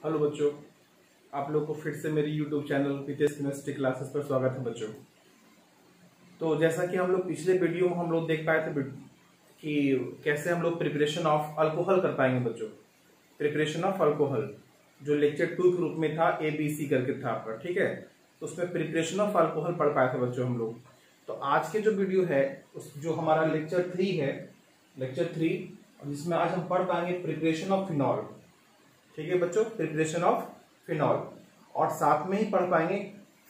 Hello बच्चों, आप लोग को फिर से मेरी YouTube channel Vitesh chemistry classes पर स्वागत है बच्चों। तो जैसा कि हम लोग पिछले वीडियो में हम लोग देख पाए थे कि कैसे हम लोग प्रिपरेशन ऑफ़ अल्कोहल कर पाएँगे बच्चों। प्रिपरेशन ऑफ़ अल्कोहल जो लेक्चर टू के रूप में था ए बी सी करके था आपका, ठीक है? तो उसमें प्रिपरेशन ऑफ़ अल्कोहल पढ़ पाए थे बच्चों हम लोग। तो आज के जो वीडियो है, उस जो हमारा लेक्चर थ्री है लेक्चर थ्री जिसमें आज हम पढ़ पाएँगे प्रिपरेशन ऑफ़ फिनॉल ठीक है बच्चों? प्रिपरेशन ऑफ़ फिनॉल और साथ में ही पढ़ पाएँगे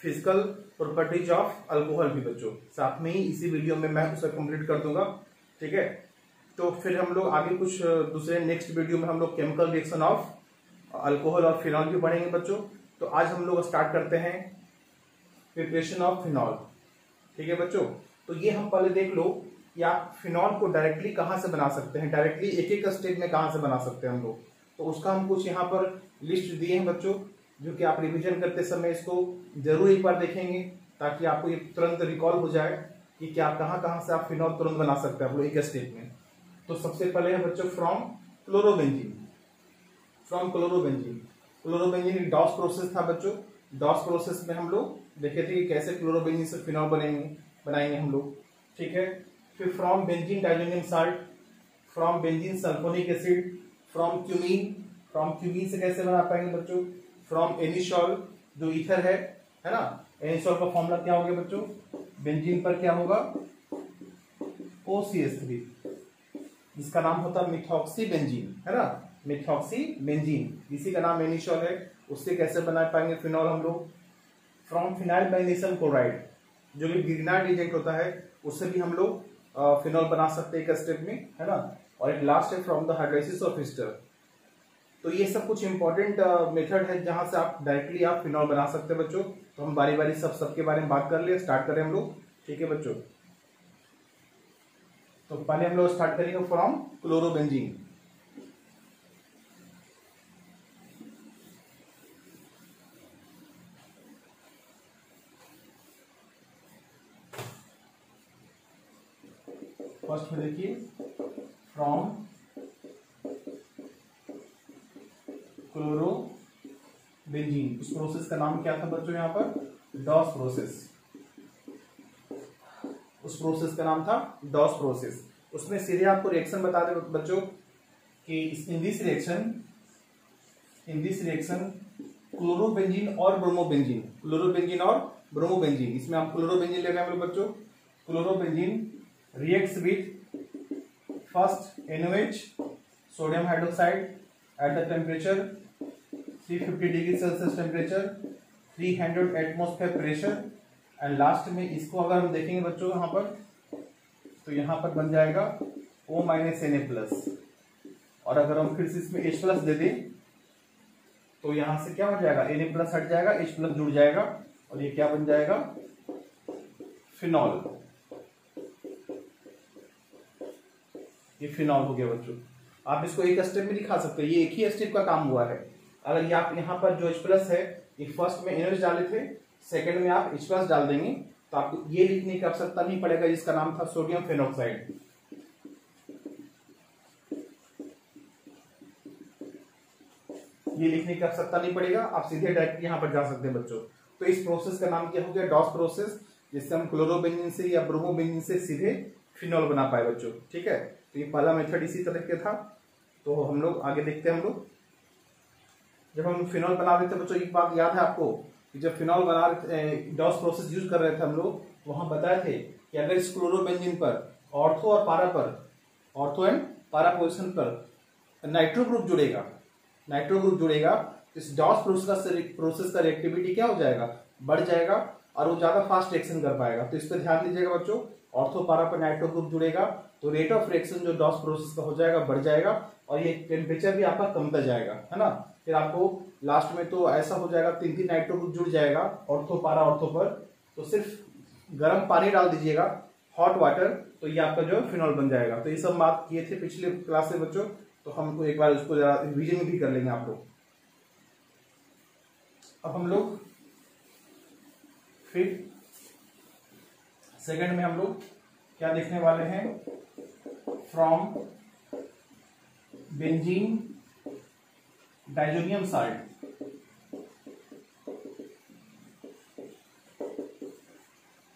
फ़िज़िकल प्रॉपर्टीज़ ऑफ़ अल्कोहल भी बच्चों। साथ में ही इसी वीडियो में मैं उसे कंप्लीट कर दूँगा। ठीक है? तो फिर हम लोग आगे कुछ दूसरे नेक्स्ट वीडियो में हम लोग केमिकल रिएक्शन ऑफ़ अल्कोहल और फिनॉल भी पढ़ेंगे बच्चों। तो आज हम लोग स्टार्ट करते हैं प्रिपरेशन ऑफ़ फिनॉल ठीक है बच्चों? तो ये हम पहले देख लो कि आप फिनॉल को डायरेक्टली कहाँ से बना सकते हैं? डायरेक्टली एक एक स्टेज में कहाँ से बना सकते हैं हम लोग? तो उसका हम कुछ यहाँ पर लिस्ट दिए हैं बच्चों, जो कि आप रिवीजन करते समय इसको ज़रूर एक बार देखेंगे, ताकि आपको ये तुरंत रिकॉल हो जाए कि क्या, कहाँ कहाँ से आप फिनॉल तुरंत बना सकते हैं, आप लोग एक स्टेप में। तो सबसे पहले है बच्चों from chlorobenzene from chlorobenzene chlorobenzene एक डॉस प्रोसेस था बच्चों। डॉस प्रोसेस में हम लोग देखे थे कि कैसे क्लोरोबेंजीन से फिनॉल बनेंगे, बनाएँगे हम लोग। ठीक है? फिर from benzene diazonium salt from benzene sulphonic acid from cumene from cumene से कैसे बना पाएँगे बच्चों? फ्रॉम एनिशॉल जो इथर है है ना? एनिशॉल का फॉर्मूला क्या हो गया बच्चों? बेंजीन पर क्या होगा? ओ सी एस थ्री जिसका नाम होता है मिथॉक्सी बेंजीन है ना? मिथॉक्सी बेंजीन इसी का नाम एनिशॉल है। उससे कैसे बना पाएँगे फिनॉल हम लोग? फ्रॉम फिनाइल मैग्नीशियम क्लोराइड जो कि गिग्नाइड एजेंट होता है, उससे भी हम लोग फिनॉल बना सकते हैं एक स्टेप में, है ना? और एक लास्ट है from the hydrolysis of ester तो ये सब कुछ इंपॉर्टेंट मेथड है जहाँ से आप डायरेक्टली आप फिनॉल बना सकते हैं बच्चों। तो हम बारी बारी सब सबके बारे में बात कर लिए स्टार्ट करें हम लोग। ठीक है बच्चों? तो पहले हम लोग स्टार्ट करेंगे फ्रॉम क्लोरोबेंजीन फ़र्स्ट में देखिए फ्रॉम क्लोरोबेंजीन उस प्रोसेस का नाम क्या था बच्चों यहाँ पर? डॉस प्रोसेस उस प्रोसेस का नाम था डॉस प्रोसेस उसमें सीधे आपको रिएक्शन बता दे बच्चों कि in this reaction in this reaction chlorobenzene और ब्रोमोबेंजीन क्लोरोबेंजीन और ब्रोमोबेंजीन इसमें हम क्लोरोबेंजीन ले रहे हैं बच्चों. Chlorobenzene reacts with first NOH sodium hydroxide at the temperature 350 degree Celsius temperature 300 atmosphere pressure and last में इसको अगर हम देखेंगे बच्चों यहाँ पर तो यहाँ पर बन जाएगा O minus N A plus और अगर हम फिर से इसमें H प्लस दे दें तो यहाँ से क्या हो जाएगा? एन ए प्लस हट जाएगा, H प्लस जुड़ जाएगा, और ये क्या बन जाएगा? फिनॉल ये फिनॉल हो गया बच्चों. आप इसको एक स्टेप में दिखा सकते हैं। ये एक ही स्टेप का काम हुआ है। अगर ये आप यहाँ पर जो एच प्लस है, ये फ़र्स्ट में एनर्जी डाले थे सेकंड में आप एच प्लस डाल देंगे तो आपको ये लिखने की आवश्यकता नहीं पड़ेगा, जिसका नाम था सोडियम फेनोक्साइड ये लिखने की आवश्यकता नहीं पड़ेगा, आप सीधे डायरेक्ट यहाँ पर जा सकते हैं बच्चों। तो इस प्रोसेस का नाम क्या हो गया? डॉस प्रोसेस जिससे हम क्लोरोबेंजिन से या ब्रोमोबेंजिन से सीधे फिनॉल बना पाए बच्चों, ठीक है? तो ये पहला मेथड इसी तरह के था। तो हम लोग आगे देखते हैं हम लोग। जब हम फिनॉल बना रहे थे, बच्चों, एक बात याद है आपको कि जब फिनॉल बना रहे डॉस प्रोसेस यूज़ कर रहे थे हम लोग वहाँ बताए थे कि अगर इस क्लोरोबेंजिन पर ऑर्थो और पारा पर ऑर्थो एंड पारा पोजिशन पर नाइट्रो ग्रुप जुड़ेगा नाइट्रो ग्रुप जुड़ेगा इस डॉस प्रोसेस का प्रोसेस का रिएक्टिविटी क्या हो जाएगा? बढ़ जाएगा और वो ज़्यादा फास्ट रिएक्शन कर पाएगा। तो इस पर ध्यान दीजिएगा बच्चों ऑर्थो पारा पर नाइट्रो ग्रुप जुड़ेगा तो रेट ऑफ़ रिएक्शन जो डॉस प्रोसेस का हो जाएगा, बढ़ जाएगा और ये टेम्परेचर भी आपका कमता जाएगा, है ना? फिर आपको लास्ट में तो ऐसा हो जाएगा, तीन तीन नाइट्रो ग्रुप जुड़ जाएगा ऑर्थो पारा ऑर्थो पर। तो सिर्फ़ गर्म पानी डाल दीजिएगा हॉट वाटर तो ये आपका जो है फिनॉल बन जाएगा। तो ये सब बात किए थे पिछले क्लास से बच्चों तो हम एक बार उसको जरा रिविजन भी कर लेंगे आप लोग। अब हम लोग फिर सेकंड में हम लोग क्या देखने वाले हैं? From benzene diazonium salt.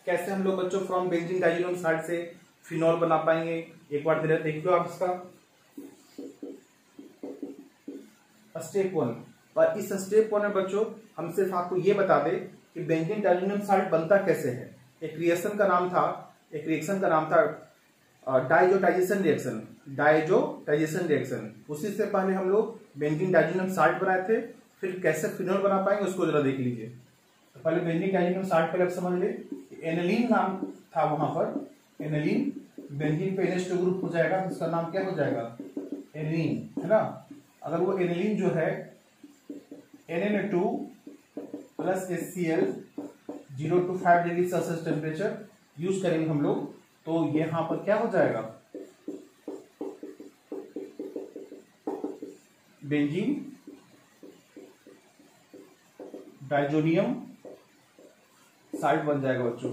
कैसे हम लोग बच्चों फ्रॉम बेंजीन डाइजोनियम साल्ट से फिनॉल बना पाएँगे? एक बार देख लो आप इसका। स्टेप वन और इस स्टेप वन में बच्चों, हम सिर्फ़ आपको ये बता दें कि बेंजीन डाइजोनियम साल्ट बनता कैसे है। एक रिएक्शन का नाम था, एक रिएक्शन का नाम था डाइजोटाइजेशन रिएक्शन डाइजोटाइजेशन रिएक्शन उसी से पहले हम लोग बेंजीन डाइजोनियम साल्ट बनाए थे, फिर कैसे फिनोल बना पाएँगे उसको जरा देख लीजिए। तो पहले बेंजीन डाइजोनियम साल्ट पहले समझ ले एनलिन नाम था वहाँ पर। एनलिन बेंजीन पे एनएच ग्रुप हो जाएगा तो उसका नाम क्या हो जाएगा? एनलिन है ना? अगर वो एनलिन जो है N N two plus S C L zero to five degree Celsius temperature use करेंगे हम लोग। तो यहाँ पर क्या हो जाएगा? बेंजीन, डाइजोनियम, साल्ट बन जाएगा बच्चों।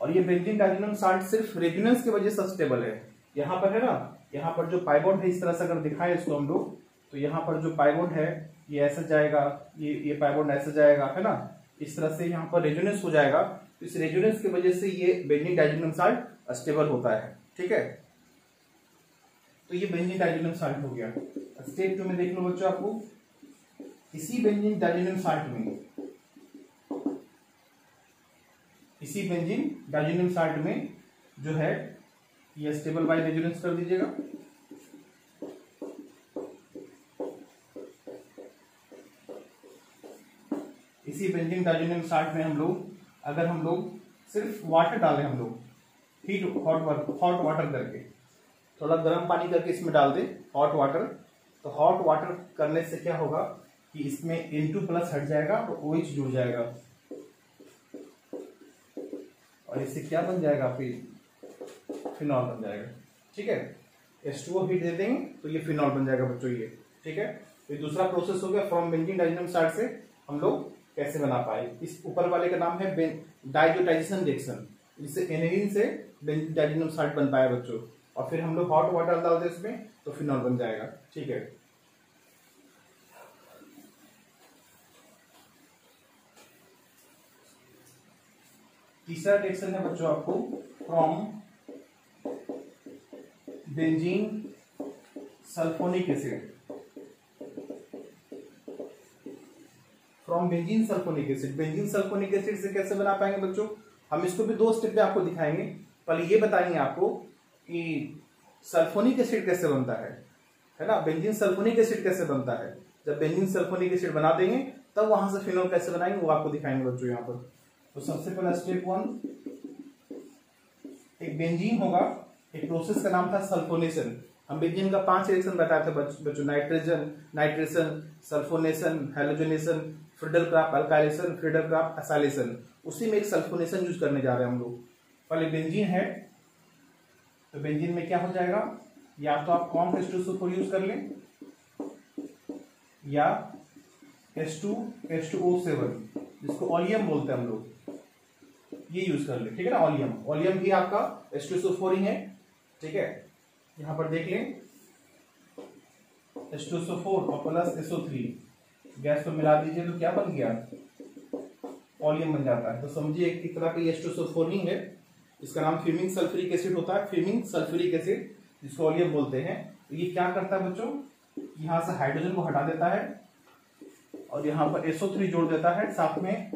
और ये बेंजीन, डाइजोनियम, साल्ट सिर्फ़ रेजोनेंस की वजह से स्टेबल है। यहाँ पर है ना? यहाँ पर जो पाइबोंड है, इस तरह से अगर दिखाए इसको हम लोग तो यहाँ पर जो पाइबोंड है, ये ऐसा जाएगा, ये ये पाइबोंड ऐसा जाएगा, है ना? इस तरह से यहाँ पर रेजोनेंस हो जाएगा। तो इस रेजोनेंस की वजह से ये बेंजीन, डाइजोनियम, साल्ट स्टेबल होता है, ठीक है? तो ये बेंजीन डाइजोनियम साल्ट हो गया। स्टेप टू में देख लो बच्चों आपको इसी बेंजीन डाइजोनियम साल्ट में, इसी बेंजीन डाइजोनियम साल्ट में जो है, ये स्टेबल बाई रेजोनेंस कर दीजिएगा। इसी बेंजीन डाइजोनियम साल्ट में हम लोग, अगर हम लोग सिर्फ़ वाटर डालें हम लोग heat hot water hot water करके। थोड़ा गर्म पानी करके इसमें डाल दें हॉट वाटर तो हॉट वाटर करने से क्या होगा कि इसमें एन टू प्लस हट जाएगा और ओ OH जुड़ जाएगा। और इससे क्या बन जाएगा? फिर फिनॉल बन जाएगा। ठीक है? एस टू हीट दे देंगे तो ये फिनॉल बन जाएगा बच्चों ये। ठीक है? तो दूसरा प्रोसेस हो गया फ्रॉम बेंजीन डाइजोनियम साइड से हम लोग कैसे बना पाए। इस ऊपर वाले का नाम है डाइजोटाइजेशन रिएक्शन जिससे एनेलिन से डाइजिनम साल्ट बन पाया बच्चों। और फिर हम लोग हॉट वाटर डाल दे इसमें तो फिनॉल बन जाएगा। ठीक है? तीसरा रिएक्शन है बच्चों आपको from benzene sulphonic acid from benzene sulphonic acid benzene sulphonic acid से कैसे बना पाएँगे बच्चों? हम इसको भी दो स्टेप पे आपको दिखाएँगे। पहले ये बताएँगे आपको कि सल्फोनिक एसिड कैसे बनता है है ना? बेंजीन सल्फोनिक एसिड कैसे बनता है? जब बेंजीन सल्फोनिक एसिड बना देंगे, तब वहाँ से फिनोल कैसे बनाएँगे वो आपको दिखाएँगे बच्चों यहाँ पर। तो सबसे पहला स्टेप वन, एक बेंजीन होगा, एक प्रोसेस का नाम था सल्फोनेशन। हम बेंजीन का पाँच रिएक्शन बताए थे बच्चों, nitrogen, nitration, sulphonation, halogenation, Friedel Crafts, alkylation, Friedel Crafts acylation उसी में एक सल्फोनेशन यूज़ करने जा रहे हैं हम लोग। पहले बेंजीन है तो बेंजीन में क्या हो जाएगा? या तो आप कॉम एस टू सुपर यूज़ कर लें, या S two S two O seven जिसको ऑलियम बोलते हैं हम लोग, ये यूज़ कर ले, ठीक है ना? ऑलियम ऑलियम भी आपका एस टू सो फोर ही है, ठीक है? यहाँ पर देख लें एस टू सो फोर और प्लस एसओ थ्री गैस को मिला दीजिए तो क्या बन गया? ऑलियम बन जाता है। तो समझिए एक तरह का एस्टोसोफोनिंग है इसका नाम फ्यूमिंग सल्फ्यूरिक एसिड होता है। फ्यूमिंग सल्फ्यूरिक एसिड जिसको ऑलियम बोलते हैं। तो ये क्या करता है बच्चों? यहाँ से हाइड्रोजन को हटा देता है और यहाँ पर SO3 जोड़ देता है। साथ में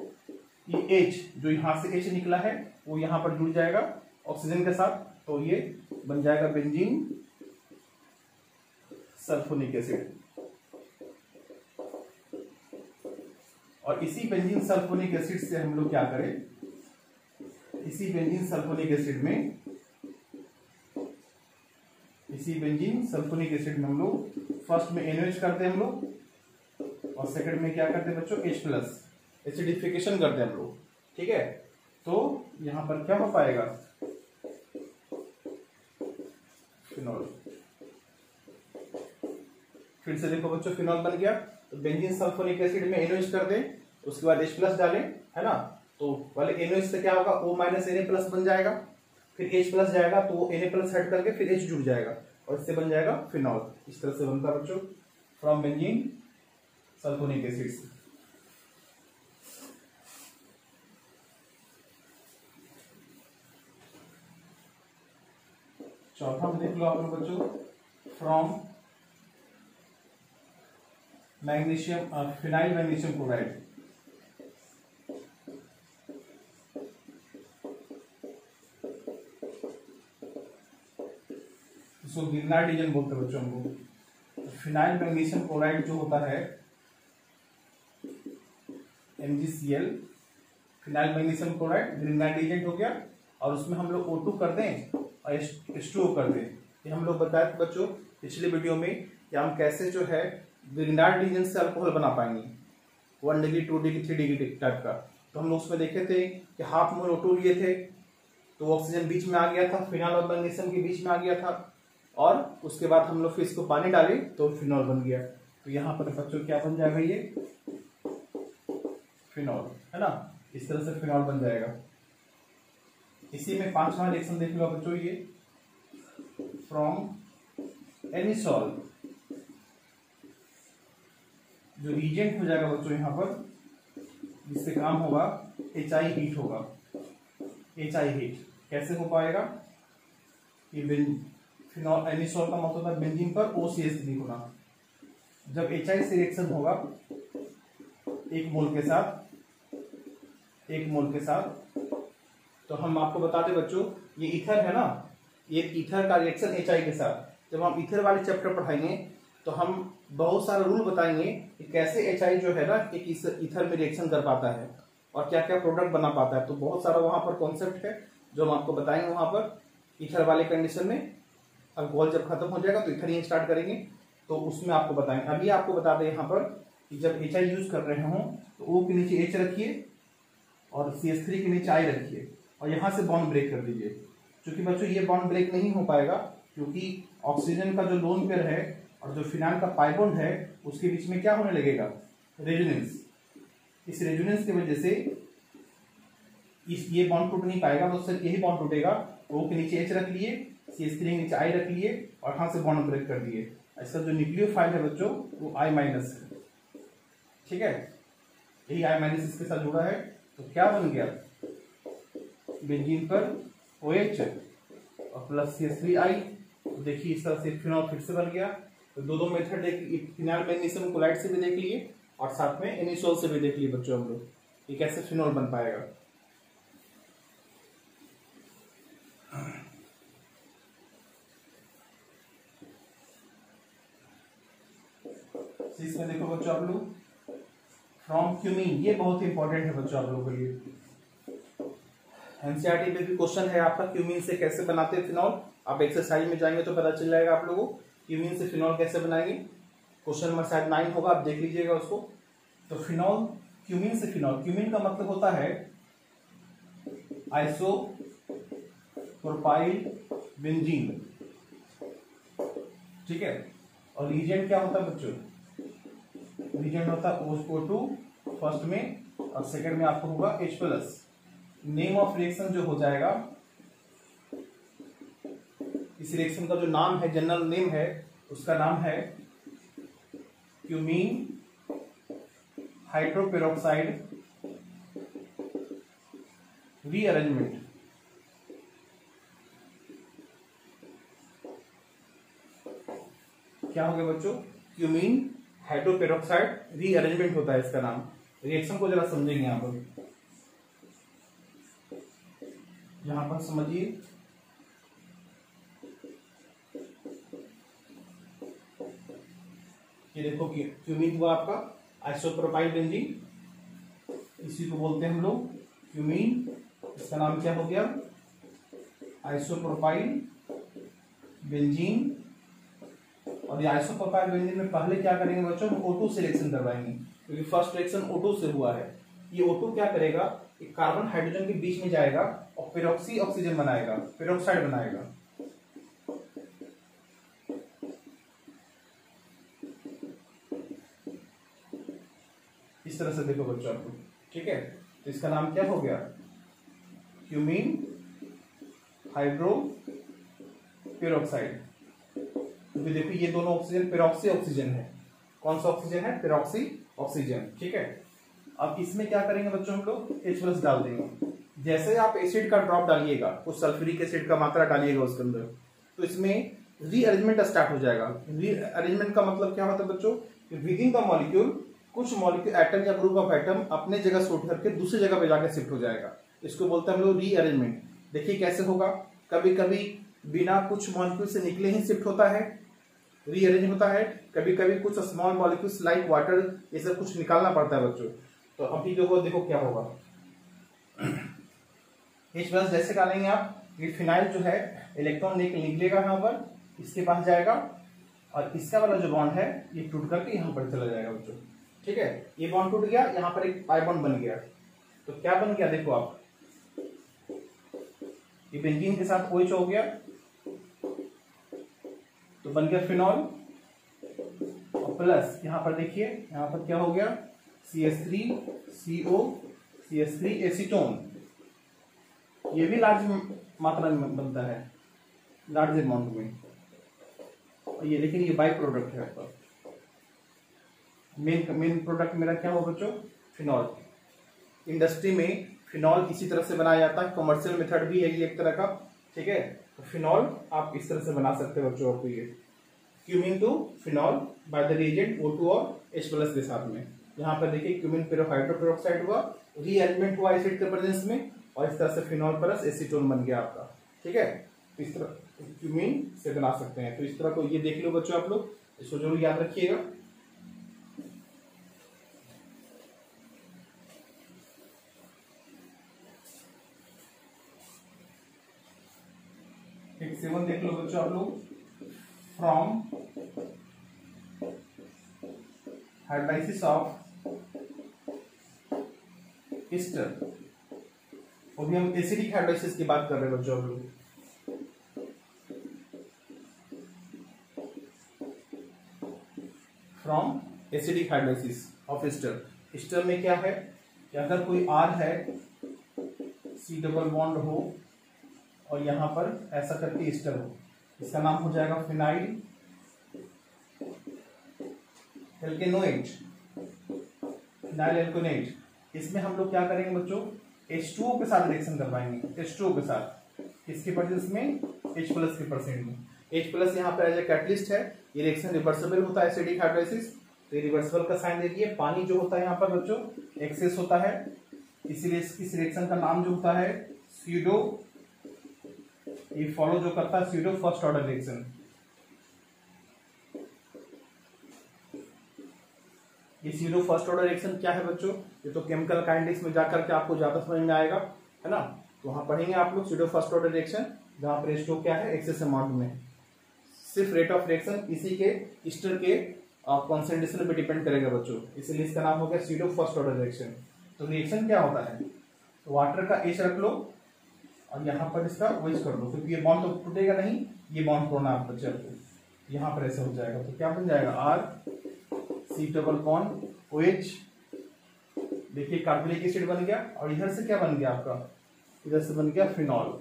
ये H, जो यहाँ से H निकला है, वो यहाँ पर जुड़ जाएगा ऑक्सीजन के साथ। तो ये बन जाएगा बेंजीन सल्फोनिक एसिड और इसी बेंजीन सल्फोनिक एसिड से हम लोग क्या करें? इसी बेंजीन सल्फोनिक एसिड में, इसी बेंजीन सल्फोनिक एसिड में हम लोग फ़र्स्ट में एनओएच करते हैं हम लोग, और सेकंड में क्या करते हैं बच्चों? एच प्लस एसिडिफिकेशन करते हैं हम लोग। ठीक है? तो यहाँ पर क्या हो पाएगा? फिनॉल फिर से देखो बच्चों फिनॉल बन गया। तो बेंजीन सल्फोनिक एसिड में एनओएच कर दें, उसके बाद एच प्लस डालें, है ना? तो वाले एनओएच से क्या होगा? ओ माइनस एन प्लस बन जाएगा। फिर एच प्लस जाएगा तो एन प्लस हट करके फिर एच जुड़ जाएगा और इससे बन जाएगा फिनॉल इस तरह से बनता है बच्चों फ्रॉम बेंजीन सल्फोनिक एसिड से। चौथा में देख लो आप लोग बच्चों from magnesium phenyl magnesium chloride. इसको डिजन बोलते हैं बच्चों को फिनाइल मैग्नीशियम क्लोराइड जो होता है M G C L phenyl magnesium chloride Grignard agent हो गया, और उसमें हम लोग O2 कर दें, और H2O कर दें। ये हम लोग बताए बच्चों, पिछले वीडियो में कि हम कैसे जो है ग्रीनलैंड रीजन से अल्कोहल बना पाएँगे। One degree two degree three degree type का। तो हम लोग उसमें देखे थे कि हाफ़ मोल O2 लिए थे तो ऑक्सीजन बीच में आ गया था फिनाल और मैग्नीशियम के बीच में आ गया था। और उसके बाद हम लोग फिर इसको पानी डाले तो फिनॉल बन गया। तो यहाँ पर बच्चों क्या बन जाएगा ये? फिनॉल है ना? इस तरह से फिनॉल बन जाएगा। इसी में पांचवा रिएक्शन देख लो बच्चों ये फ्रॉम एनी सॉल्व जो रिजेंट हो जाएगा बच्चों यहाँ पर जिससे काम होगा एच आई हीट होगा। एच आई हीट कैसे हो पाएगा? फिनॉल एनिसॉल का मतलब है बेंजीन पर ओ सी एस थ्री होना। जब एच आई से रिएक्शन होगा, एक मोल के साथ, एक मोल के साथ तो हम आपको बताते बच्चों, ये इथर है ना? ये इथर का रिएक्शन एच आई के साथ। जब हम इथर वाले चैप्टर पढ़ाएँगे तो हम बहुत सारे रूल बताएँगे कि कैसे एच आई जो है ना, एक इथर में रिएक्शन कर पाता है और क्या क्या प्रोडक्ट बना पाता है। तो बहुत सारा वहाँ पर कॉन्सेप्ट है, जो हम आपको बताएँगे वहाँ पर। इथर वाले कंडीशन में अल्कोहल जब खत्म हो जाएगा तो इथर ही स्टार्ट करेंगे। तो उसमें आपको बताएँगे। अभी आपको बता दें यहाँ पर कि जब एच आई यूज़ कर रहे हों तो ओ के नीचे एच रखिए और सी थ्री के नीचे आई रखिए और यहाँ से बॉन्ड ब्रेक कर दीजिए। क्योंकि बच्चों, ये बॉन्ड ब्रेक नहीं हो पाएगा, क्योंकि ऑक्सीजन का जो लोन पेयर है और जो फिनाल का पाइबॉन्ड है, उसके बीच में क्या होने लगेगा? रेजोनेंस इस रेजोनेंस की वजह से इस ये बॉन्ड टूट नहीं पाएगा तो सिर्फ़ यही बॉन्ड टूटेगा ओ के नीचे एच रख लिए सी एस के नीचे आई रख लिए, और यहाँ से बॉन्ड ब्रेक कर दिए। इसका जो न्यूक्लियो है बच्चों, वो आई माइनस है। ठीक है? यही आई माइनस इसके साथ जुड़ा है। तो क्या बन गया? बेंजीन पर ओ एच और plus C S three I देखिए इस तरह से फिनॉल फिर से बन गया। तो दो दो मेथड फिनाल मैग्नीशियम क्लोराइड से भी देख लिए और साथ में एनिसोल से भी देख लिए बच्चों हम लोग। ये कैसे फिनॉल बन पाएगा। इसमें देखो बच्चों आप लोग फ्रॉम क्यूमिन ये बहुत इंपॉर्टेंट है बच्चों आप लोगों के लिए। एनसीआरटी में भी क्वेश्चन है आपका क्यूमिन से कैसे बनाते हैं फिनॉल आप एक्सरसाइज में जाएँगे तो पता चल जाएगा आप लोगों। को क्यूमिन से फिनॉल कैसे बनाएँगे? क्वेश्चन नंबर शायद नाइन होगा, आप देख लीजिएगा उसको। तो फिनॉल क्यूमिन से फिनॉल क्यूमिन का मतलब होता है आइसो प्रोपाइल बेंजीन ठीक है? और रीजेंट क्या होता है बच्चों? रीजेंट होता है ओ टू फ़र्स्ट में, और सेकंड में आपको होगा H plus name of reaction जो हो जाएगा इस रिएक्शन का जो नाम है जनरल नेम है, उसका नाम है क्यूमीन हाइड्रोपेरोक्साइड रीअरेंजमेंट क्या हो गया बच्चों? क्यूमीन हाइड्रोपेरोक्साइड रीअरेंजमेंट होता है इसका नाम। रिएक्शन को जरा समझेंगे यहाँ पर। यहाँ पर समझिए। ये देखो कि क्यूमीन हुआ आपका? आइसोप्रोपाइल बेंजीन इसी को बोलते हैं हम लोग क्यूमीन इसका नाम क्या हो गया? आइसोप्रोपाइल बेंजीन और ये आइसोप्रोपाइल बेंजीन में पहले क्या करेंगे बच्चों? हम O2 सिलेक्शन करवाएँगे। क्योंकि फ़र्स्ट रिएक्शन O2 से हुआ है। ये O2 क्या करेगा? कार्बन हाइड्रोजन के बीच में जाएगा और पेरोक्सी ऑक्सीजन बनाएगा पेरोक्साइड बनाएगा। इस तरह से देखो बच्चों आपको। ठीक है? तो इसका नाम क्या हो गया? क्यूमीन हाइड्रो पेरोक्साइड क्योंकि देखो, ये दोनों ऑक्सीजन पेरोक्सी ऑक्सीजन है। कौन सा ऑक्सीजन है? पेरोक्सी ऑक्सीजन ठीक है? अब इसमें क्या करेंगे बच्चों हम लोग? एच प्लस डाल देंगे। जैसे आप एसिड का ड्रॉप डालिएगा कुछ सल्फ्यूरिक एसिड का मात्रा डालिएगा उसके अंदर तो इसमें रीअरेंजमेंट स्टार्ट हो जाएगा। रीअरेंजमेंट का मतलब क्या होता है बच्चों? विद इन द मॉलिक्यूल कुछ मॉलिक्यूल एटम या ग्रुप ऑफ़ एटम अपने जगह शूट करके दूसरी जगह पे जाकर शिफ्ट हो जाएगा। इसको बोलते हैं हम लोग रीअरेंजमेंट देखिए कैसे होगा। कभी कभी बिना कुछ मॉलिक्यूल से निकले ही शिफ्ट होता है रीअरेंज होता है। कभी कभी कुछ स्मॉल मॉलिक्यूल्स लाइक वाटर ये सब कुछ निकालना पड़ता है बच्चों। तो अभी देखो देखो क्या होगा। एच प्लस जैसे डालेंगे आप, ये फिनाइल जो है इलेक्ट्रॉन निकलेगा यहाँ पर, इसके पास जाएगा। और इसका वाला जो बॉन्ड है, ये टूट करके यहाँ पर चला जाएगा बच्चों। ठीक है? ये बॉन्ड टूट गया, यहाँ पर एक पाई बॉन्ड बन गया। तो क्या बन गया देखो आप? ये बेंजीन के साथ ओएच हो गया। तो बन गया फिनॉल और प्लस यहाँ पर देखिए, यहाँ पर क्या हो गया? C S three C O C S three acetone ये भी लार्ज मात्रा में बनता है लार्ज अमाउंट में। और ये लेकिन ये बाई प्रोडक्ट है आपका। मेन मेन प्रोडक्ट मेरा क्या हो बच्चों? फिनॉल इंडस्ट्री में फिनॉल इसी तरह से बनाया जाता है। कमर्शियल मेथड भी है ये एक तरह का, ठीक है? तो फिनॉल आप इस तरह से बना सकते हो बच्चों आपको ये। Cumene to phenol by the reagent O two और एच प्लस के साथ में। यहाँ पर देखिए क्यूमिन पेरो हाइड्रोपेरोक्साइड हुआ रीएलिमेंट हुआ एसिड के प्रेजेंस में और इस तरह से फिनॉल प्लस एसीटोन बन गया आपका, ठीक है? तो इस तरह क्यूमिन से बना सकते हैं। तो इस तरह को ये देख लो बच्चों आप लोग। इसको ज़रूर याद रखिएगा एक सेवन देख लो बच्चों आप लोग। फ्रॉम हाइड्राइसिस ऑफ़ ईस्टर अभी हम एसिडिक हाइड्रोसिस की बात कर रहे हैं बच्चों आप लोग। From acidic hydrolysis of ester ester में क्या है? कि अगर कोई आर है सी डबल बॉन्ड हो और यहाँ पर ऐसा करके स्टर हो। इसका नाम हो जाएगा फिनाइल एल्केनोएट फिनाइल एल्कोनेट इसमें हम लोग क्या करेंगे बच्चों? H2O के साथ रिएक्शन करवाएँगे H2O के साथ। किसके परसेंट में H प्लस के परसेंट में। H प्लस यहाँ पर एज ए कैटलिस्ट है, ये रिएक्शन रिवर्सिबल होता है एसिडिक हाइड्रोसिस तो रिवर्सिबल का साइन दे दिए। पानी जो होता है यहाँ पर बच्चों एक्सेस होता है। इसीलिए इस रिएक्शन का नाम जो होता है स्यूडो ये फॉलो जो करता है स्यूडो फ़र्स्ट ऑर्डर रिएक्शन ये सीरो फ़र्स्ट ऑर्डर रिएक्शन क्या है बच्चों? ये तो केमिकल काइंडिक्स में जाकर के आपको ज़्यादा समझ में आएगा, है ना? तो वहाँ पढ़ेंगे आप लोग सीडो फ़र्स्ट ऑर्डर रिएक्शन जहाँ पर स्टो क्या है? एक्सेस अमाउंट में। सिर्फ़ रेट ऑफ़ रिएक्शन इसी के स्टर के कॉन्सेंट्रेशन पे डिपेंड करेगा बच्चों। इसीलिए इसका नाम हो गया सीडो फ़र्स्ट ऑर्डर रिएक्शन तो रिएक्शन क्या होता है? तो वाटर का एच रख लो और यहाँ पर इसका वेज कर दो। क्योंकि ये बॉन्ड तो टूटेगा नहीं, ये बॉन्ड तोड़ना आप बच्चे को यहाँ पर ऐसा हो जाएगा। तो क्या बन जाएगा? आर सी डबल कॉन ओ एच देखिए कार्बोनिक एसिड बन गया? और इधर से क्या बन गया आपका? इधर से बन गया फिनॉल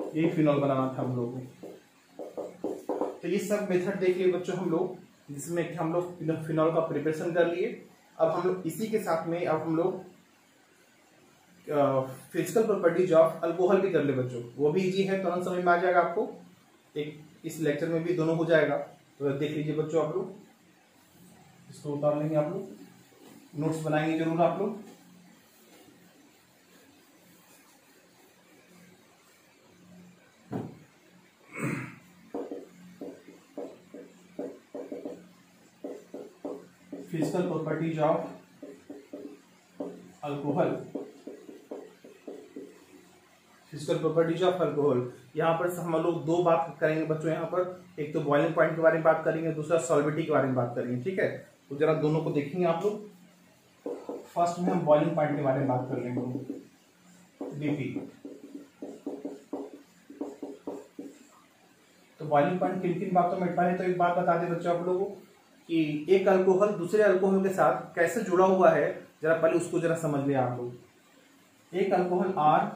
यही फिनॉल बनाना था हम लोग को। तो ये सब मेथड देख लिए बच्चों हम लोग, जिसमें हम लोग फिनॉल का प्रिपरेशन कर लिए। अब हम लोग इसी के साथ में अब हम लोग फ़िज़िकल प्रॉपर्टीज़ ऑफ़ अल्कोहल भी कर ले बच्चों वो भी इजी है, तुरंत समझ में आ जाएगा आपको। एक इस लेक्चर में भी दोनों हो जाएगा। तो देख लीजिए बच्चों आप लोग। इसको उतार लेंगे आप लोग। नोट्स बनाएँगे ज़रूर आप लोग। Physical properties of alcohol physical properties of alcohol यहाँ पर हम लोग दो बात करेंगे बच्चों यहाँ पर। एक तो बॉइलिंग पॉइंट के बारे में बात करेंगे, दूसरा सॉल्विटी के बारे में बात करेंगे, ठीक है? तो जरा दोनों को देखेंगे आप लोग। फ़र्स्ट में हम बॉइलिंग पॉइंट के बारे में बात कर लेंगे। बीपी तो बॉइलिंग पॉइंट किन किन बातों में पहले तो एक बात बता दें बच्चों आप लोगों कि एक अल्कोहल दूसरे अल्कोहल के साथ कैसे जुड़ा हुआ है, जरा पहले उसको जरा समझ लिया आप लोग। एक अल्कोहल आर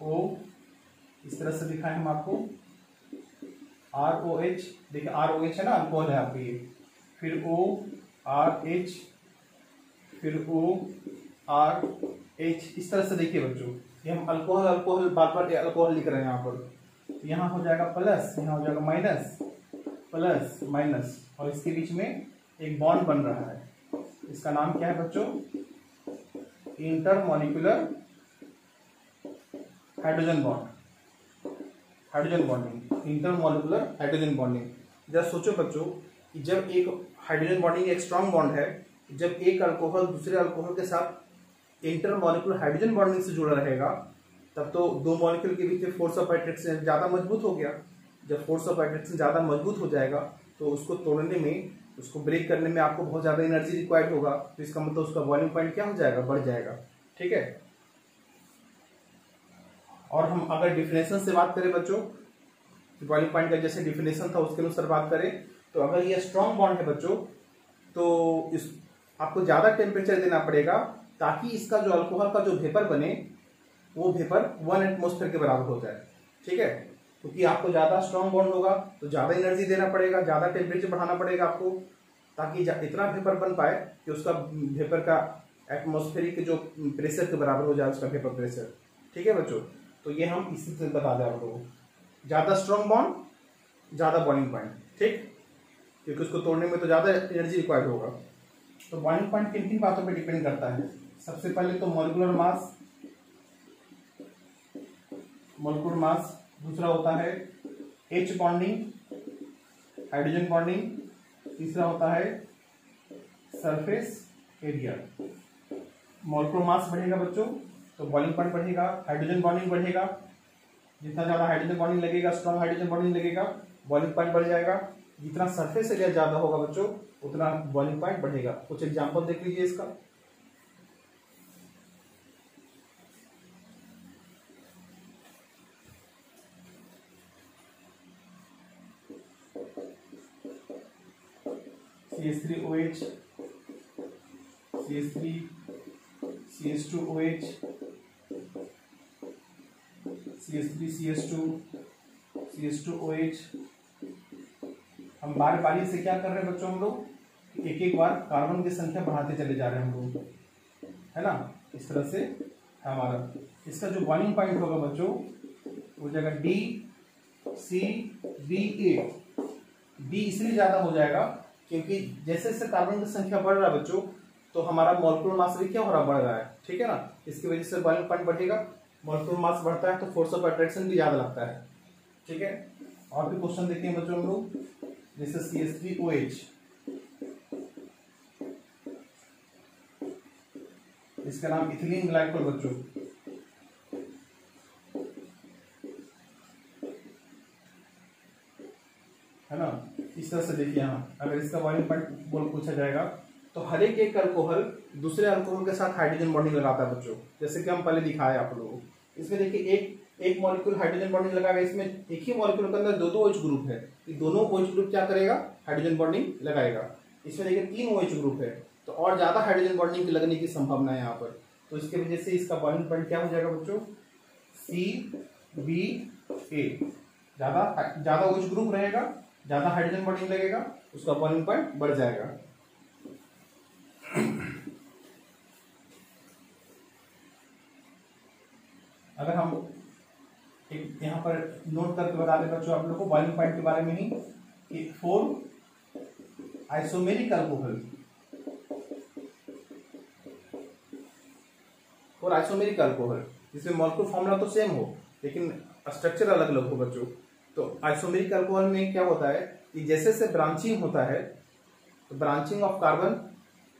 ओ इस तरह से दिखाएँ हम आपको। आर ओ एच देखिए आर ओ एच है ना अल्कोहल है आपके ये। फिर ओ आर एच फिर ओ आर एच इस तरह से देखिए बच्चों। ये हम अल्कोहल अल्कोहल बार बार अल्कोहल लिख रहे हैं यहाँ पर। यहाँ हो जाएगा प्लस यहाँ हो जाएगा माइनस प्लस माइनस और इसके बीच में एक बॉन्ड बन रहा है। इसका नाम क्या है बच्चों? Intermolecular hydrogen bond hydrogen bonding intermolecular hydrogen bonding जब सोचो बच्चों कि जब एक हाइड्रोजन बॉन्डिंग एक स्ट्रॉन्ग बॉन्ड है, जब एक अल्कोहल दूसरे अल्कोहल के साथ इंटरमोलिकुलर हाइड्रोजन बॉन्डिंग से जुड़ा रहेगा, तब तो दो मॉलिक्यूल के बीच फोर्स ऑफ़ अट्रैक्शन ज़्यादा मज़बूत हो गया। जब फोर्स ऑफ़ अट्रैक्शन ज़्यादा मज़बूत हो जाएगा तो उसको तोड़ने में, उसको ब्रेक करने में आपको बहुत ज़्यादा एनर्जी रिक्वायर्ड होगा। तो इसका मतलब उसका वॉल्यूम पॉइंट क्या हो जाएगा? बढ़ जाएगा। ठीक है? और हम अगर डिफिनेशन से बात करें बच्चों बॉइलिंग पॉइंट का जैसे डिफिनेशन था उसके अनुसार बात करें तो अगर ये स्ट्रॉन्ग बॉन्ड है बच्चों तो इस, आपको ज़्यादा टेम्परेचर देना पड़ेगा ताकि इसका जो अल्कोहल का जो वेपर बने, वो वेपर वन एटमोस्फेयर के बराबर हो जाए। ठीक है? क्योंकि आपको ज़्यादा स्ट्रॉन्ग बॉन्ड होगा तो ज़्यादा एनर्जी देना पड़ेगा, ज़्यादा टेम्परेचर बढ़ाना पड़ेगा आपको, ताकि इतना वेपर बन पाए कि उसका वेपर का एटमोस्फेरिक जो प्रेशर के बराबर हो जाए, उसका वेपर प्रेशर ठीक है बच्चों? तो ये हम इसी से बता दें आप लोगों ज़्यादा स्ट्रॉन्ग बॉन्ड ज़्यादा बॉइलिंग पॉइंट ठीक? क्योंकि उसको तोड़ने में तो ज़्यादा एनर्जी रिक्वायर्ड होगा। तो बॉइलिंग पॉइंट किन किन बातों पर डिपेंड करता है? सबसे पहले तो मोलिकुलर मास मोलिकुलर मास दूसरा होता है एच बॉन्डिंग हाइड्रोजन बॉन्डिंग तीसरा होता है सरफेस एरिया मोलिकुलर मास बढ़ेगा बच्चों तो बॉइलिंग पॉइंट बढ़ेगा हाइड्रोजन बॉन्डिंग बढ़ेगा। जितना ज़्यादा हाइड्रोजन बॉन्डिंग लगेगा स्ट्रॉन्ग हाइड्रोजन बॉन्डिंग लगेगा बॉइलिंग पॉइंट बढ़ जाएगा। जितना सरफेस एरिया ज़्यादा होगा बच्चों, उतना बॉइलिंग पॉइंट बढ़ेगा। कुछ एग्ज़ाम्पल देख लीजिए इसका। C S three O H C S three C S two O H C S three C S two C S two O H हम बार बारी से क्या कर रहे हैं बच्चों हम लोग? एक एक बार कार्बन की संख्या बढ़ाते चले जा रहे हैं हम लोग। है ना? इस तरह से हमारा। इसका जो बॉइलिंग पॉइंट होगा बच्चों, वो जाएगा D C B A D इसलिए ज़्यादा हो जाएगा क्योंकि जैसे जैसे कार्बन की संख्या बढ़ रहा है बच्चों तो हमारा मॉलिकुलर मास भी क्या हो रहा बढ़ रहा है, ठीक है ना? इसकी वजह से बॉइलिंग पॉइंट बढ़ेगा मॉलिकुलर मास बढ़ता है तो फोर्स ऑफ़ अट्रैक्शन भी ज़्यादा लगता है, ठीक है? और भी क्वेश्चन देखते हैं बच्चों हम लोग, जैसे C S three O H इसका नाम इथिलीन ग्लाइकोल बच्चों। है ना? इस तरह से देखिए यहाँ, अगर इसका बॉइलिंग पॉइंट बोल पूछा जाएगा तो हर एक एक अल्कोहल दूसरे अल्कोहल के साथ हाइड्रोजन बॉन्डिंग लगाता है बच्चों। जैसे कि हम पहले दिखाए आप लोगों को। इसमें देखिए, एक एक मॉलिक्यूल हाइड्रोजन बॉन्डिंग लगाएगा। इसमें एक ही मॉलिक्यूल के अंदर दो दो ओच ग्रुप है। तो दोनों ओच ग्रुप क्या करेगा? हाइड्रोजन बॉन्डिंग लगाएगा। इसमें देखिए, तीन ओच ग्रुप है। तो और ज़्यादा हाइड्रोजन बॉन्डिंग लगने की संभावना है यहाँ पर। तो इसके वजह से इसका बॉन्डिंग पॉइंट क्या हो जाएगा बच्चों? सी बी ए ज़्यादा ज़्यादा ओच ग्रुप रहेगा, ज़्यादा हाइड्रोजन बॉन्डिंग लगेगा, उसका बॉन्डिंग पॉइंट बढ़ जाएगा। अगर हम एक यहाँ पर नोट करके बता दें, बच्चों, आप लोग को बॉइलिंग पॉइंट के बारे में ही कि four isomeric alcohol four isomeric alcohol जिसमें मॉलिक्यूल फॉर्मूला तो सेम हो, लेकिन स्ट्रक्चर अलग अलग हो बच्चों। तो आइसोमेरिक अल्कोहल में क्या होता है, कि जैसे जैसे ब्रांचिंग होता है तो branching of carbon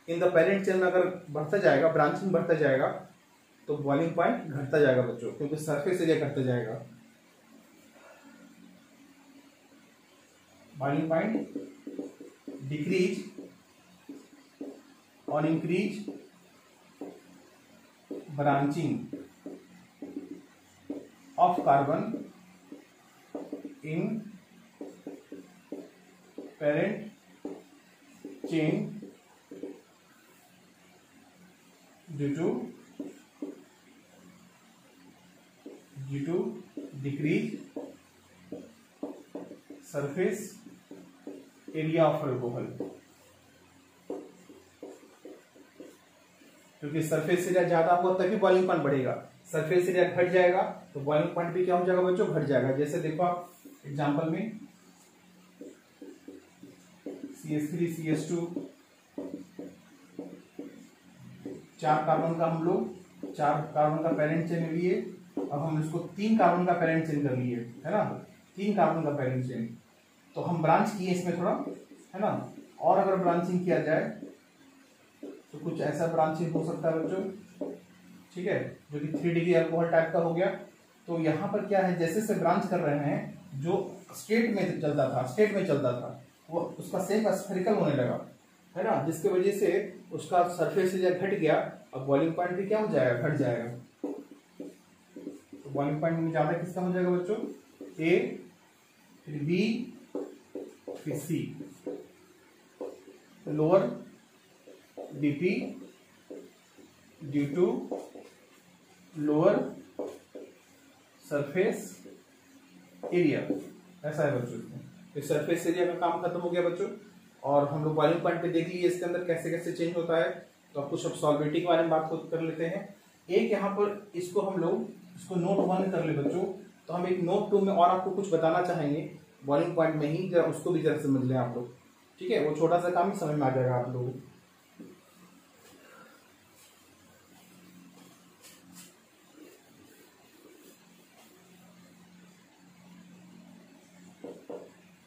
in the parent chain अगर बढ़ता जाएगा ब्रांचिंग बढ़ता जाएगा तो बॉइलिंग पॉइंट घटता जाएगा बच्चों, क्योंकि सरफेस एरिया घटता जाएगा। बॉइलिंग पॉइंट डिक्रीज और increase branching of carbon in parent chain due to due to decrease surface surface area of alcohol क्योंकि सरफेस एरिया ज़्यादा हुआ तभी बॉइलिंग पॉइंट बढ़ेगा। सरफेस एरिया घट जाएगा तो बॉइलिंग पॉइंट भी क्या हो जाएगा बच्चों? घट जाएगा। जैसे देखो आप एग्ज़ाम्पल में C S three C S two चार कार्बन का हम लोग, चार कार्बन का पेरेंट चेन लिए। अब हम इसको तीन कार्बन का पेरेंट चेन कर लिए, है ना? तीन कार्बन का पेरेंट चेन तो हम ब्रांच किए इसमें थोड़ा, है ना? और अगर ब्रांचिंग किया जाए तो कुछ ऐसा ब्रांचिंग हो सकता है बच्चों, ठीक है? जो कि थ्री डिग्री अल्कोहल टाइप का हो गया। तो यहाँ पर क्या है, जैसे से ब्रांच कर रहे हैं, जो स्टेट में चलता था स्टेट में चलता था, वो उसका सेम स्फेरिकल होने लगा, है ना? जिसकी वजह से उसका सरफेस एरिया घट गया, अब बॉइलिंग पॉइंट भी क्या हो जाएगा? घट जाएगा। बॉइलिंग पॉइंट में ज़्यादा किसका हो जाएगा बच्चों? ए फिर बी फिर C lower dp due to lower surface area ऐसा है बच्चों तो सरफेस एरिया का काम खत्म हो गया बच्चों। और हम लोग बॉइलिंग पॉइंट पे देख लीजिए इसके अंदर कैसे कैसे चेंज होता है। तो कुछ अब सॉल्वेटी के बारे में बात कर लेते हैं। एक यहाँ पर इसको हम लोग इसको नोट वन कर ले बच्चों। तो हम एक नोट टू में और आपको कुछ बताना चाहेंगे। बॉइलिंग पॉइंट में ही जरा उसको भी जरा समझ लें आप लोग। ठीक है? वो छोटा सा काम समझ में आ जाएगा आप लोगों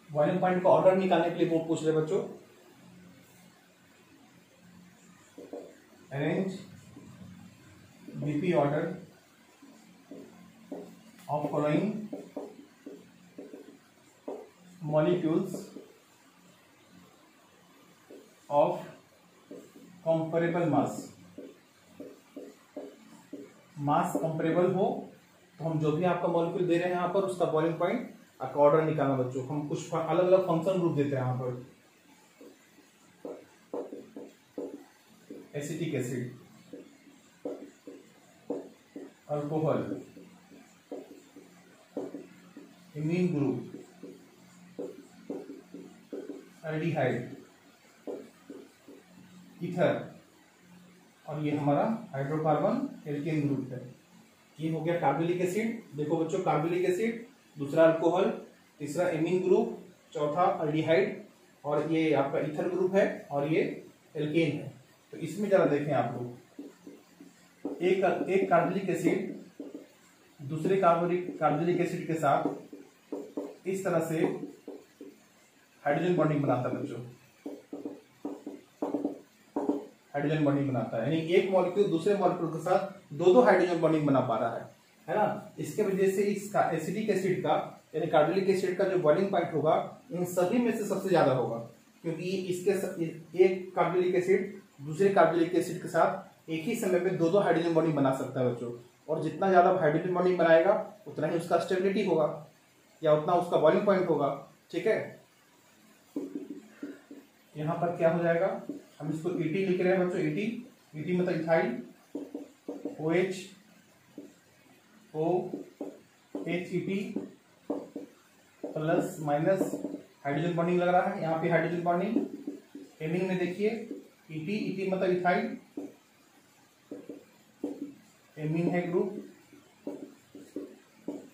बॉइलिंग पॉइंट का ऑर्डर निकालने के लिए वो पूछ रहे बच्चों। Arrange BP order of following molecules of comparable mass mass comparable हो तो हम जो भी आपका मॉलिक्यूल दे रहे हैं यहाँ पर, उसका बॉइलिंग पॉइंट आपका ऑर्डर निकालना बच्चों। हम कुछ अलग अलग फ़ंक्शन ग्रुप देते हैं यहाँ पर। Acetic acid alcohol amine group aldehyde ether और ये हमारा हाइड्रोकार्बन एल्केन ग्रुप है। ये हो गया कार्बोलिक एसिड देखो बच्चों कार्बोलिक एसिड दूसरा अल्कोहल तीसरा एमिन ग्रुप चौथा अल्डिहाइड और ये आपका इथर ग्रुप है, और ये एल्केन है। तो इसमें जरा देखें आप लोग। एक एक कार्बोलिक एसिड दूसरे कार्बोलिक कार्बोलिक एसिड के साथ इस तरह से हाइड्रोजन बॉन्डिंग बनाता है बच्चों। हाइड्रोजन बॉन्डिंग बनाता है। यानी एक मॉलिक्यूल दूसरे मॉलिक्यूल के साथ दो दो हाइड्रोजन बॉन्डिंग बना पा रहा है। है ना? इसके वजह से इस एसिडिक एसिड का, यानी कार्बोलिक एसिड का जो बॉइलिंग पॉइंट होगा, इन सभी में से सबसे ज़्यादा होगा। क्योंकि इसके एक कार्बोलिक एसिड दूसरे कार्बोलिक एसिड के साथ एक ही समय में दो दो हाइड्रोजन बॉन्डिंग बना सकता है बच्चों। और जितना ज़्यादा हाइड्रोजन बॉन्डिंग बनाएगा, उतना ही उसका स्टेबिलिटी होगा। या उतना उसका बॉइलिंग पॉइंट होगा, ठीक है? यहाँ पर क्या हो जाएगा? हम इसको ईटी लिख रहे हैं बच्चों ईटी ईटी मतलब ethyl O H O H E T plus minus hydrogen bonding लग रहा है। यहाँ पे हाइड्रोजन बॉन्डिंग एमिंग में देखिए ईटी ईटी मतलब इथाइल एमिन है ग्रुप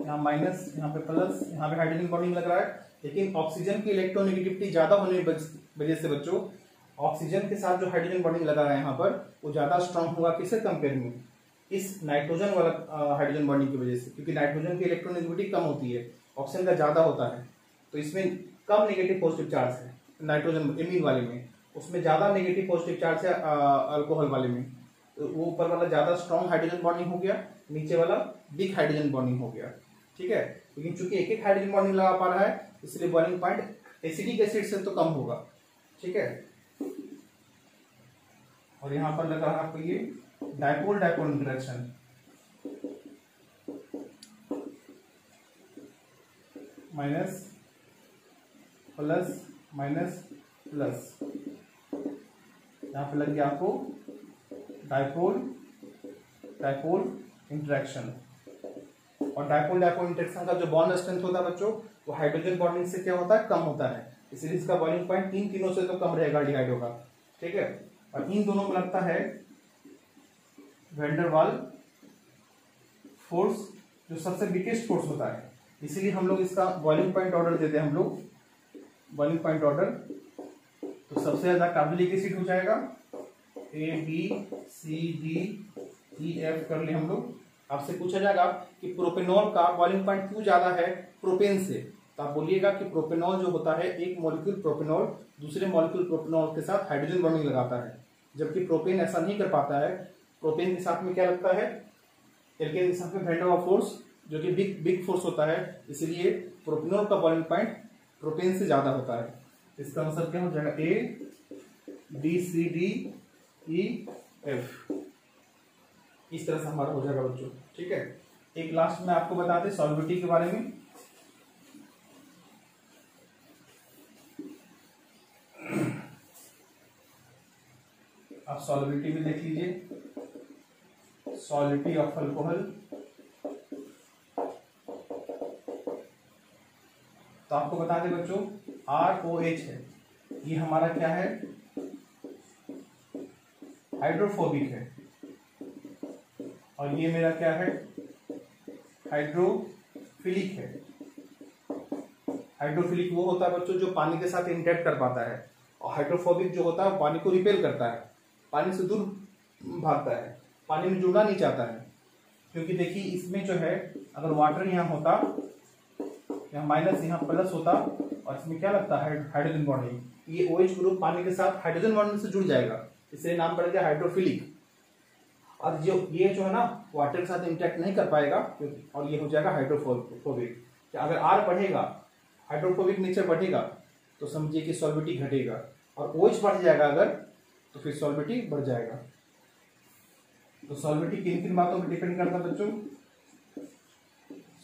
यहाँ माइनस यहाँ पे प्लस यहाँ पे हाइड्रोजन बॉन्डिंग लग रहा है, लेकिन ऑक्सीजन की इलेक्ट्रोनेगेटिविटी ज़्यादा होने की वजह से बच्चों ऑक्सीजन के साथ जो हाइड्रोजन बॉन्डिंग लगा रहा है यहाँ पर, वो ज़्यादा स्ट्रांग होगा किससे कंपेयर में। इस नाइट्रोजन वाला हाइड्रोजन बॉन्डिंग की वजह से, क्योंकि नाइट्रोजन की इलेक्ट्रोनेगेटिविटी कम होती है ऑक्सीजन का ज़्यादा होता है। तो इसमें कम नेगेटिव पॉजिटिव चार्ज है नाइट्रोजन एमीन वाले में। उसमें ज़्यादा नेगेटिव पॉजिटिव चार्ज है अल्कोहल वाले में। तो वो ऊपर वाला ज़्यादा स्ट्रॉन्ग हाइड्रोजन बॉन्डिंग हो गया, नीचे वाला वीक हाइड्रोजन बॉन्डिंग हो गया। ठीक है? लेकिन चूँकि एक एक हाइड्रोजन बॉन्डिंग लगा पा रहा है, इसलिए बॉइलिंग पॉइंट एसिडिक एसिड से तो कम होगा। ठीक है? और यहाँ पर लगा आपको ये dipole dipole interaction minus plus minus plus यहाँ पर लग गया आपको डायपोल डायपोल इंटरेक्शन और डायपोल डायपोल इंटरेक्शन का जो बॉन्ड स्ट्रेंथ होता है बच्चों, वो हाइड्रोजन बॉन्डिंग से क्या होता है? कम होता है। इसलिए इसका बॉइलिंग पॉइंट तीन तीनों से तो कम रहेगा डिहाइड्रो का ठीक है? और इन दोनों में लगता है वेंडरवाल फोर्स जो सबसे बिगेस्ट फोर्स होता है। इसीलिए हम लोग इसका बॉइलिंग पॉइंट ऑर्डर देते हैं हम लोग। बॉइलिंग पॉइंट ऑर्डर तो सबसे ज़्यादा कार्बोलिक एसिड हो जाएगा। A B C D E F कर ले हम लोग। आपसे पूछा जाएगा कि प्रोपेनॉल का बॉइलिंग पॉइंट क्यों ज़्यादा है प्रोपेन से? तो आप बोलिएगा कि प्रोपेनॉल जो होता है, एक मॉलिक्यूल प्रोपेनॉल, दूसरे मॉलिक्यूल प्रोपेनॉल के साथ हाइड्रोजन बॉन्डिंग लगाता है। जबकि प्रोपेन ऐसा नहीं कर पाता है। प्रोपेन के साथ में क्या लगता है? एल्केन के साथ में वेंडर फोर्स जो कि बिग बिग फोर्स होता है। इसलिए प्रोपेनॉल का बॉइलिंग पॉइंट प्रोपेन से ज़्यादा होता है। इसका मतलब क्या हो जाएगा? A D C D E F इस तरह से हमारा हो जाएगा बच्चों, ठीक है? एक लास्ट में आपको बता दें सॉल्विटी के बारे में। आप सॉलिबिलिटी में देख लीजिए। सॉलिबिलिटी ऑफ़ अल्कोहल तो आपको बता दें बच्चों आर ओ एच है। ये हमारा क्या है? हाइड्रोफोबिक है। और ये मेरा क्या है? हाइड्रोफिलिक है। हाइड्रोफिलिक वो होता है बच्चों जो पानी के साथ इंटरेक्ट कर पाता है। और हाइड्रोफोबिक जो होता है पानी को रिपेल करता है। पानी से दूर भागता है। पानी में जुड़ना नहीं चाहता है। क्योंकि देखिए, इसमें जो है, अगर वाटर यहाँ होता, यहाँ माइनस यहाँ प्लस होता, और इसमें क्या लगता है? हाइड्रोजन बॉन्डिंग ये ओ OH ग्रुप पानी के साथ हाइड्रोजन बॉन्डिंग से जुड़ जाएगा। इसलिए नाम पड़ गया हाइड्रोफिलिक और जो ये जो है ना वाटर के साथ इंटरेक्ट नहीं कर पाएगा और ये हो जाएगा हाइड्रोफोबिक अगर आर बढ़ेगा हाइड्रोफोबिक नेचर बढ़ेगा तो समझिए कि सॉल्विटी घटेगा। और ओएच बढ़ जाएगा अगर तो फिर सॉल्विटी बढ़ जाएगा। तो सॉल्विटी किन किन बातों पर डिपेंड करता है बच्चों?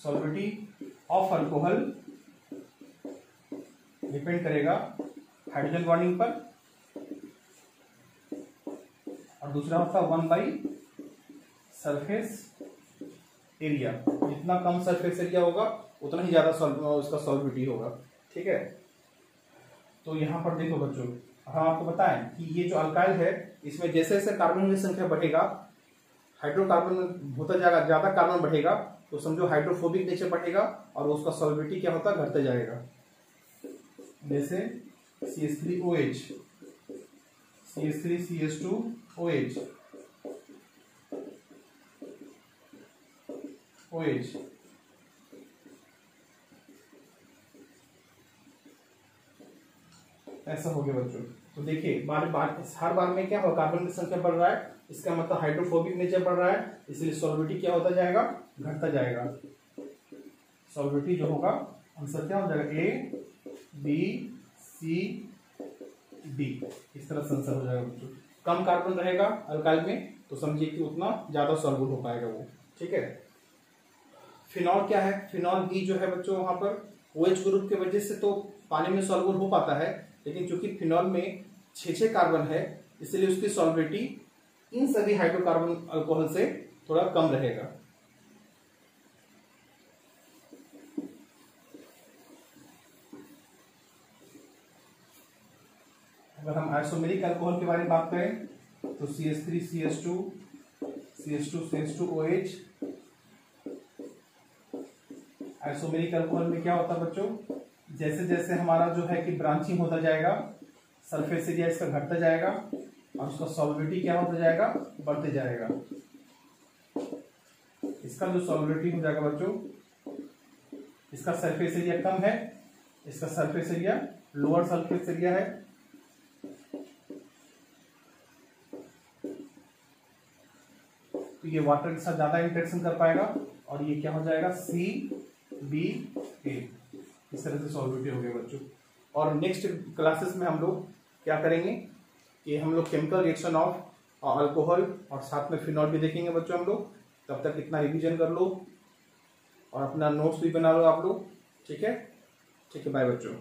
सॉल्विटी ऑफ़ अल्कोहल डिपेंड करेगा हाइड्रोजन बॉन्डिंग पर। और दूसरा होता है वन बाई सरफेस एरिया जितना कम सरफेस एरिया होगा, उतना ही ज़्यादा उसका सॉल्विटी होगा। ठीक है? तो यहाँ पर देखो बच्चों हम आपको बताएँ कि ये जो अल्काइल है, इसमें जैसे जैसे कार्बन की संख्या बढ़ेगा हाइड्रोकार्बन होता जाएगा, ज़्यादा कार्बन बढ़ेगा तो समझो हाइड्रोफोबिक नेचर बढ़ेगा और उसका सॉल्विटी क्या होता है घटते जाएगा। जैसे C S three O H C S three C S two O H O H ऐसा हो गया बच्चों। तो देखिए, बार बार, हर बार में क्या होगा कार्बन की संख्या बढ़ रहा है, इसका मतलब हाइड्रोफोबिक नेचर बढ़ रहा है, इसलिए सॉल्विटी क्या होता जाएगा? घटता जाएगा। सॉल्विटी जो होगा आंसर क्या हो जाएगा? ए बी सी डी इस तरह से आंसर हो जाएगा बच्चों कम कार्बन रहेगा अल्काइल में तो समझिए कि उतना ज़्यादा सॉल्वुट हो पाएगा वो। ठीक है? फिनॉल क्या है? फिनॉल बी जो है बच्चों वहाँ पर ओ OH ग्रुप के वजह से तो पानी में सॉल्वुट हो पाता है, लेकिन चूँकि फिनॉल में छे छह कार्बन है, इसलिए उसकी सॉल्विटी इन सभी हाइड्रोकार्बन अल्कोहल से थोड़ा कम रहेगा। अगर हम आइसोमेरिक अल्कोहल के बारे में बात करें तो C S three C S two C S two C S two O H isomeric alcohol में क्या होता है बच्चों? जैसे जैसे हमारा जो है कि ब्रांचिंग होता जाएगा सरफेस एरिया इसका घटता जाएगा और उसका सॉलिबिलिटी क्या होता जाएगा? बढ़ते जाएगा। इसका जो सॉलिबिलिटी हो जाएगा बच्चों, इसका सरफेस एरिया कम है, इसका surface area lower surface area है ये वाटर के साथ ज़्यादा इंटरेक्शन कर पाएगा और ये क्या हो जाएगा? सी बी ए इस तरह से सॉल्विटी हो गया बच्चों। और नेक्स्ट क्लासेस में हम लोग क्या करेंगे? कि हम लोग केमिकल रिएक्शन ऑफ़ अल्कोहल और साथ में फिनॉल भी देखेंगे बच्चों हम लोग। तब तक इतना रिवीजन कर लो और अपना नोट्स भी बना लो आप लोग। ठीक है? ठीक है बाय बच्चों।